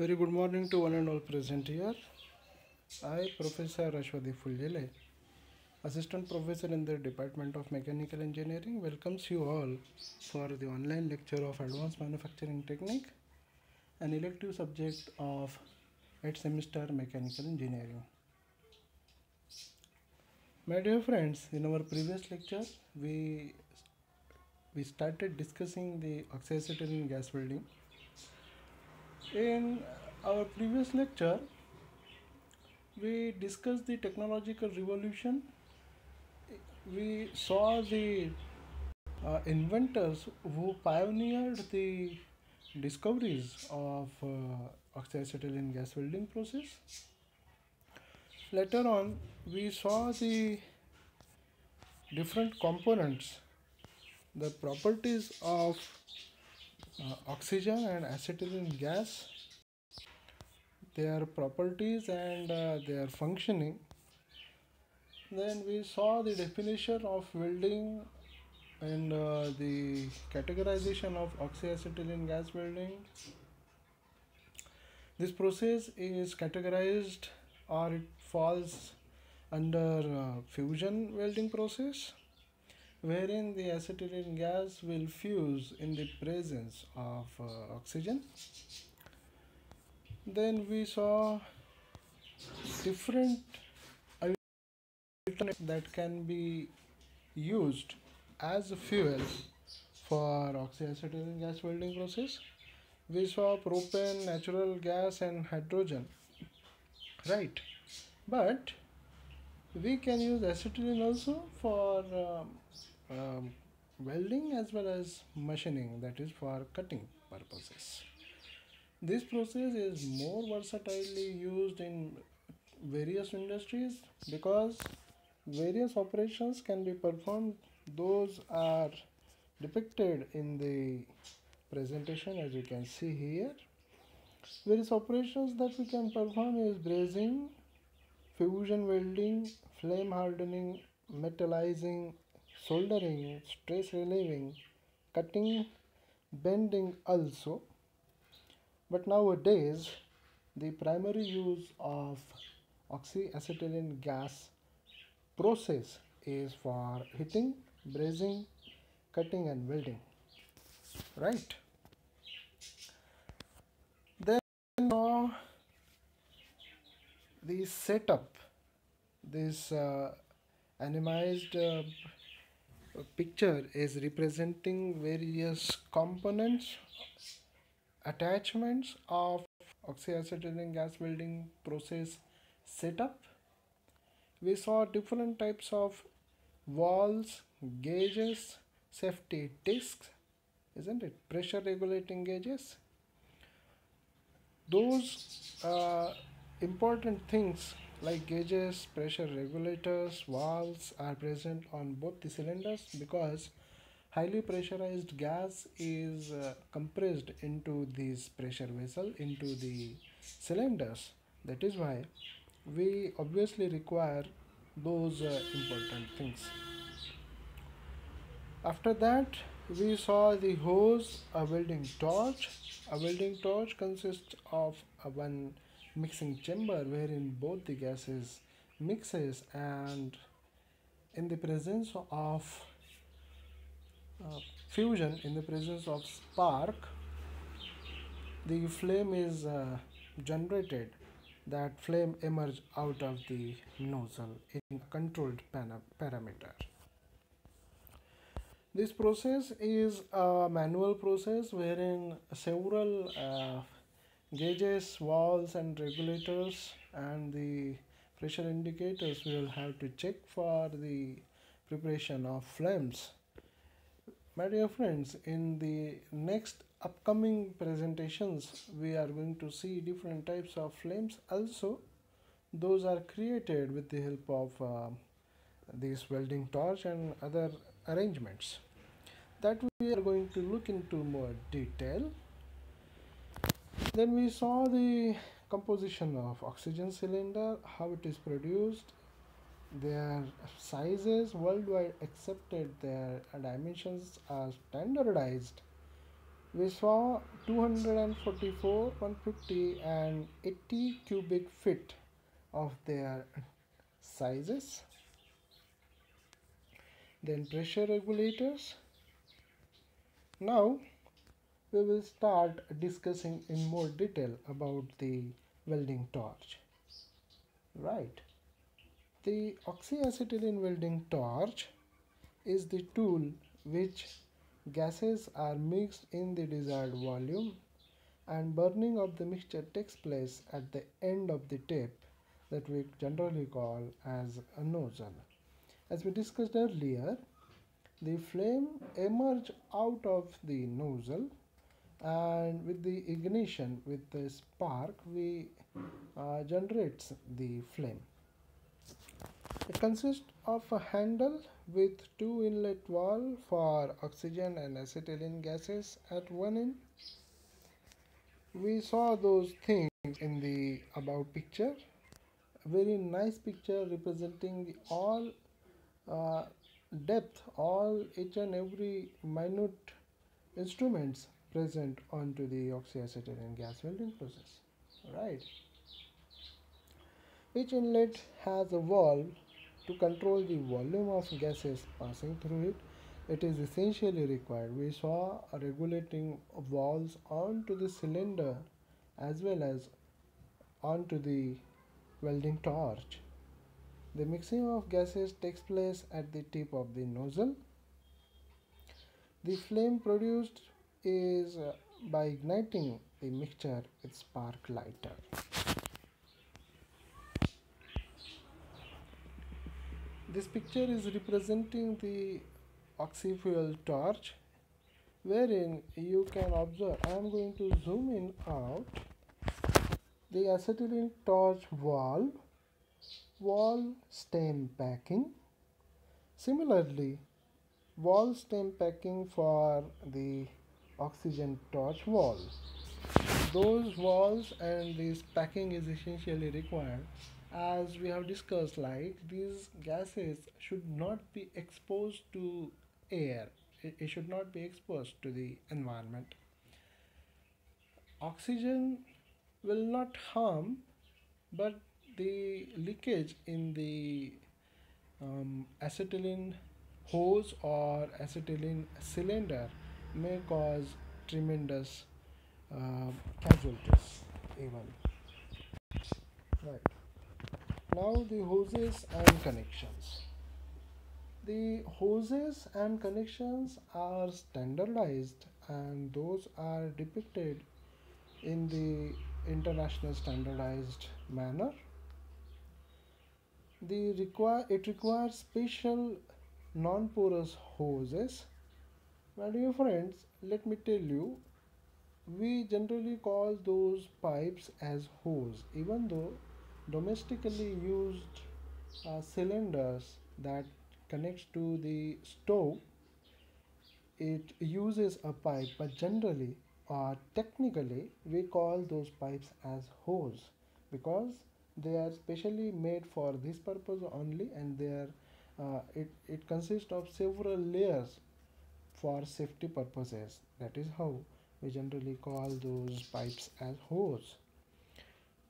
Very good morning to one and all present here. I, Professor Ashwadi Fuljele, Assistant Professor in the Department of Mechanical Engineering, welcomes you all for the online lecture of Advanced Manufacturing Technique, an elective subject of 8th semester Mechanical Engineering. My dear friends, in our previous lecture, we we started discussing the oxyacetylene gas welding. In our previous lecture, we discussed the technological revolution. We saw the uh, inventors who pioneered the discoveries of uh, oxyacetylene gas welding process. Later on, we saw the different components, the properties of uh, oxygen and acetylene gas, their properties and uh, their functioning. Then we saw the definition of welding and uh, the categorization of oxyacetylene gas welding. This process is categorized or it falls under uh, fusion welding process wherein the acetylene gas will fuse in the presence of uh, oxygen. Then we saw different alternatives that can be used as a fuel for oxyacetylene gas welding process. We saw propane, natural gas, and hydrogen. Right, but we can use acetylene also for um, um, welding as well as machining, that is for cutting purposes. This process is more versatilely used in various industries because various operations can be performed. Those are depicted in the presentation as you can see here. Various operations that we can perform is brazing, fusion welding, flame hardening, metallizing, soldering, stress relieving, cutting, bending also. But nowadays, the primary use of oxyacetylene gas process is for heating, brazing, cutting and welding. Right? Then uh, the setup, this uh, animized uh, picture is representing various components attachments of oxyacetylene gas welding process setup. We saw different types of valves gauges safety discs isn't it? Pressure regulating gauges. Those uh, important things like gauges pressure regulators valves are present on both the cylinders because highly pressurized gas is uh, compressed into this pressure vessel into the cylinders. That is why we obviously require those uh, important things. After that we saw the hose a welding torch. A welding torch consists of a one mixing chamber wherein both the gases mixes and in the presence of uh, fusion in the presence of spark the flame is uh, generated. That flame emerge out of the nozzle in controlled parameter. This process is a manual process wherein several uh, gauges valves and regulators and the pressure indicators will have to check for the preparation of flames. My dear friends in the next upcoming presentations we are going to see different types of flames. Also those are created with the help of uh, this welding torch and other arrangements. That we are going to look into more detail then we saw the composition of oxygen cylinder how it is produced their sizes worldwide accepted their dimensions are standardized. We saw 244 150 and 80 cubic feet of their sizes. Then pressure regulators. Now we will start discussing in more detail about the welding torch right the oxyacetylene welding torch is the tool which gases are mixed in the desired volume and burning of the mixture takes place at the end of the tip that we generally call as a nozzle. As we discussed earlier, the flame emerge out of the nozzle and with the ignition with the spark we uh, generates the flame. It consists of a handle with two inlet valve for oxygen and acetylene gases at one end. We saw those things in the above picture. A very nice picture representing the all uh, depth, all each and every minute instruments present onto the oxyacetylene gas welding process. Right. Each inlet has a valve to control the volume of gases passing through it. It is essentially required. We saw regulating valves onto the cylinder as well as onto the welding torch. The mixing of gases takes place at the tip of the nozzle. The flame produced is uh, by igniting the mixture with spark lighter. This picture is representing the oxy-fuel torch wherein you can observe I am going to zoom in out the acetylene torch valve wall stem packing similarly valve stem packing for the oxygen torch valves. Those valves and this packing is essentially required. As we have discussed like these gases should not be exposed to air. It, it should not be exposed to the environment. Oxygen will not harm but the leakage in the um, acetylene hose or acetylene cylinder may cause tremendous uh, casualties even right now the hoses and connections. The hoses and connections are standardized and those are depicted in the international standardized manner. The require it requires special non-porous hoses. My dear friends, let me tell you, we generally call those pipes as hose even though domestically used uh, cylinders that connects to the stove it uses a pipe but generally or uh, technically we call those pipes as hose because they are specially made for this purpose only and they are uh, it, it consists of several layers for safety purposes. That is how we generally call those pipes as hose.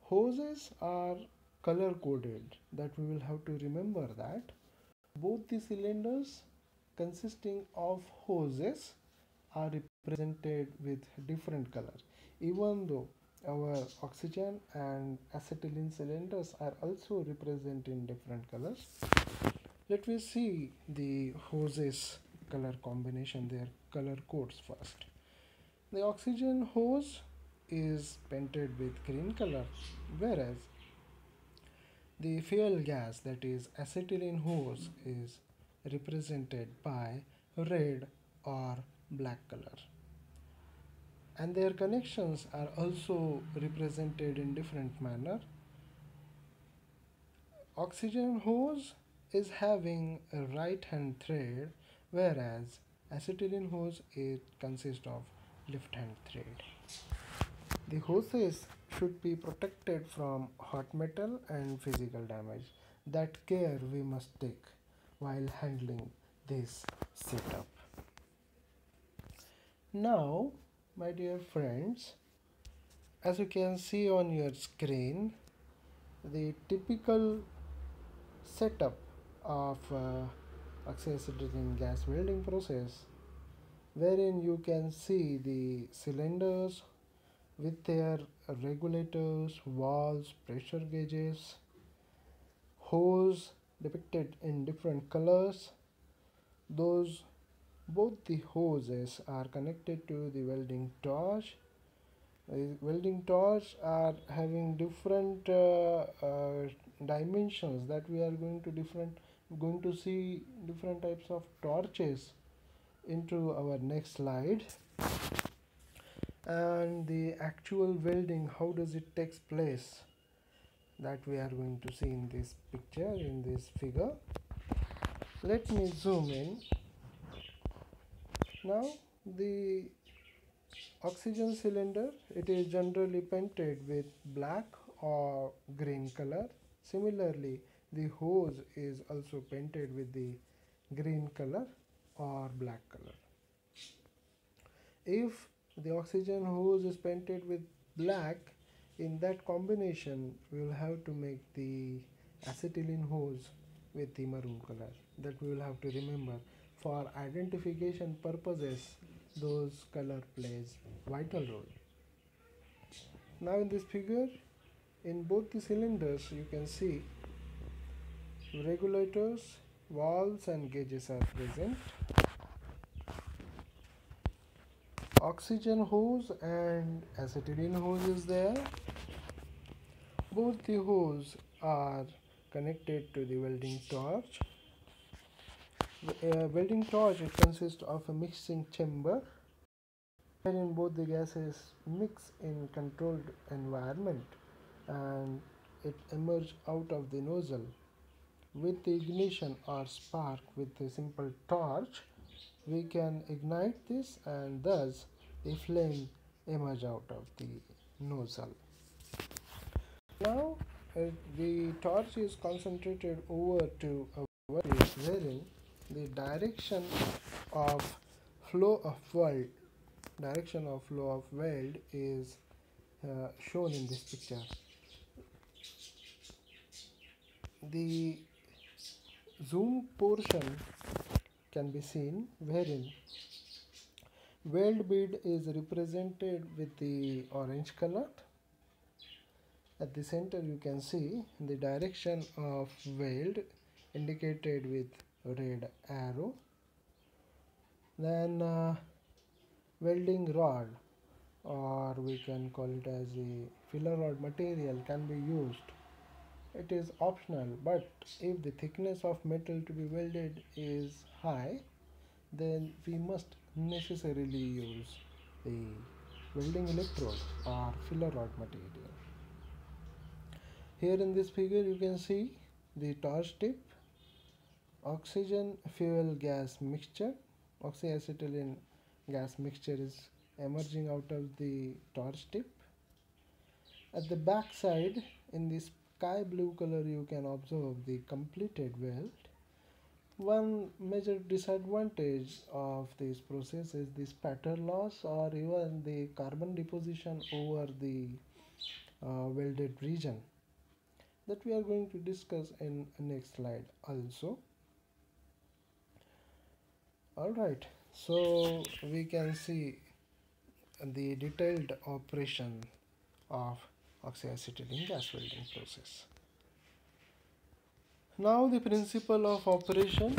Hoses are color coded that we will have to remember that. Both the cylinders consisting of hoses are represented with different colors even though our oxygen and acetylene cylinders are also represented in different colors let me see the hoses color combination their color codes first. The oxygen hose is painted with green color whereas the fuel gas that is acetylene hose is represented by red or black color. And their connections are also represented in different manner. Oxygen hose is having a right hand thread whereas acetylene hose it consists of left hand thread the hoses should be protected from hot metal and physical damage. That care we must take while handling this setup. Now my dear friends as you can see on your screen the typical setup of uh, oxyacetylene gas welding process wherein you can see the cylinders with their regulators, valves, pressure gauges, hose depicted in different colors. Those both the hoses are connected to the welding torch. The welding torch are having different uh, uh, dimensions that we are going to different going to see different types of torches into our next slide. And the actual welding how does it takes place? That we are going to see in this picture in this figure. Let me zoom in. Now the oxygen cylinder it is generally painted with black or green color. Similarly the hose is also painted with the green color or black color. If the oxygen hose is painted with black in that combination we will have to make the acetylene hose with the maroon color. That we will have to remember. For identification purposes those color plays vital role. Now in this figure in both the cylinders you can see regulators valves and gauges are present. Oxygen hose and acetylene hose is there. Both the hose are connected to the welding torch. The uh, welding torch it consists of a mixing chamber wherein both the gases mix in controlled environment and it emerge out of the nozzle with the ignition or spark with a simple torch we can ignite this and thus the flame emerge out of the nozzle. Now the torch is concentrated over to a work wherein the direction of flow of weld direction of flow of weld is uh, shown in this picture. The zoom portion can be seen wherein weld bead is represented with the orange color. At the center you can see the direction of weld indicated with red arrow. Then uh, welding rod or we can call it as a filler rod material can be used it is optional but if the thickness of metal to be welded is high then we must necessarily use the welding electrode or filler rod material. Here in this figure you can see the torch tip oxygen fuel gas mixture. Oxyacetylene gas mixture is emerging out of the torch tip. At the back side in this sky blue color you can observe the completed weld one major disadvantage of this process is the spatter loss or even the carbon deposition over the uh, welded region that we are going to discuss in next slide also. All right so we can see the detailed operation of oxyacetylene gas welding process. Now the principle of operation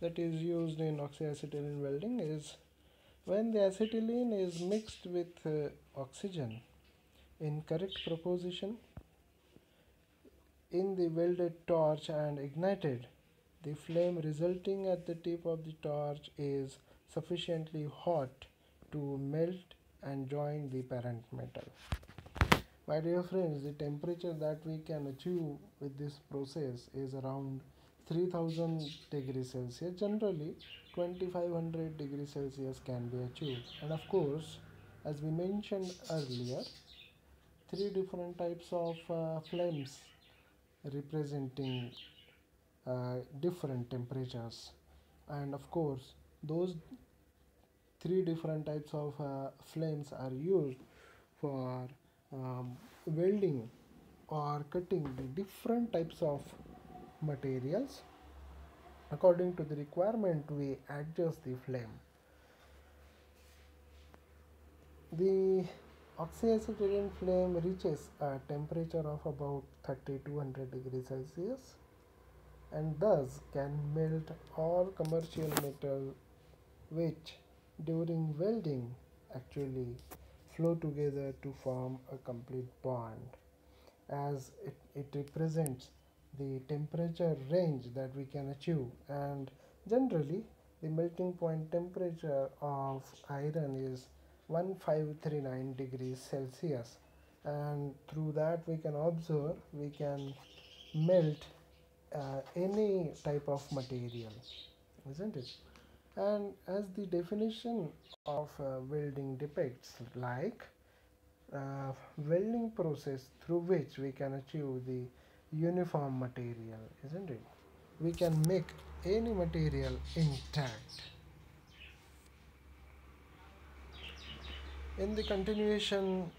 that is used in oxyacetylene welding is when the acetylene is mixed with uh, oxygen in correct proportion in the welded torch and ignited the flame resulting at the tip of the torch is sufficiently hot to melt and join the parent metal. My dear friends, the temperature that we can achieve with this process is around 3000 degrees Celsius. Generally, 2500 degrees Celsius can be achieved. And of course, as we mentioned earlier, three different types of uh, flames representing uh, different temperatures. And of course, those three different types of uh, flames are used for um, welding or cutting the different types of materials according to the requirement we adjust the flame. The oxyacetylene flame reaches a temperature of about 3200 degrees celsius and thus can melt all commercial metal which during welding actually flow together to form a complete bond. As it, it represents the temperature range that we can achieve and generally the melting point temperature of iron is 1539 degrees celsius. And through that we can observe we can melt uh, any type of material isn't it and as the definition of uh, welding depicts like uh, welding process through which we can achieve the uniform material isn't it? We can make any material intact. In the continuation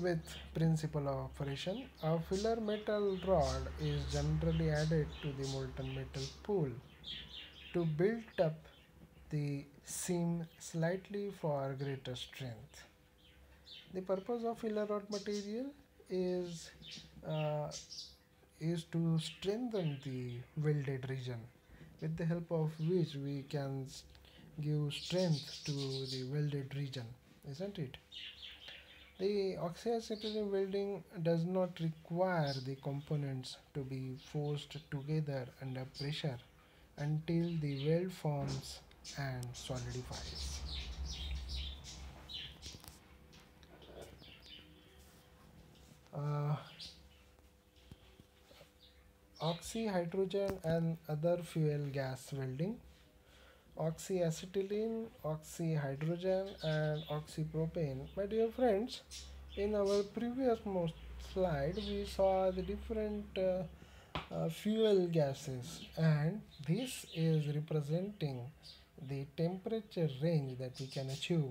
with principle of operation, a filler metal rod is generally added to the molten metal pool to build up the seam slightly for greater strength. The purpose of filler rod material is uh, is to strengthen the welded region with the help of which we can give strength to the welded region isn't it the oxyacetylene welding does not require the components to be forced together under pressure until the weld forms and solidifies. Uh, oxyhydrogen and other fuel gas welding oxyacetylene, oxyhydrogen and oxypropane. My dear friends, in our previous most slide we saw the different uh, uh, fuel gases and this is representing the temperature range that we can achieve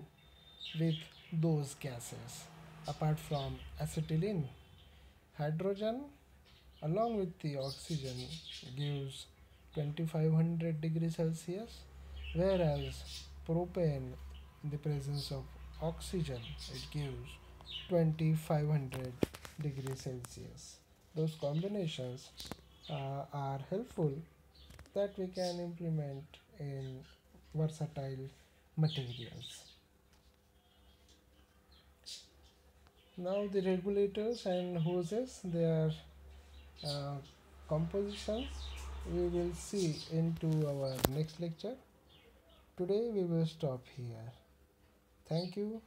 with those gases. Apart from acetylene hydrogen along with the oxygen gives 2500 degrees celsius whereas propane in the presence of oxygen it gives 2500 degrees celsius. Those combinations uh, are helpful that we can implement in versatile materials now the regulators and hoses their uh, compositions we will see into our next lecture Today we will stop here. Thank you.